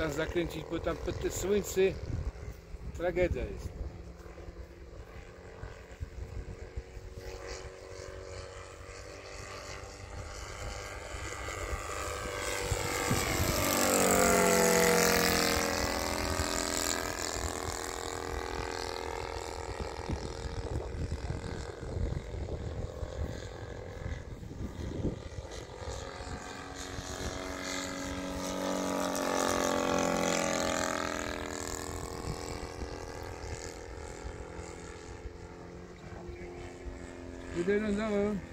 tam zakręcić, bo tam te słońce tragedia jest. You didn't know.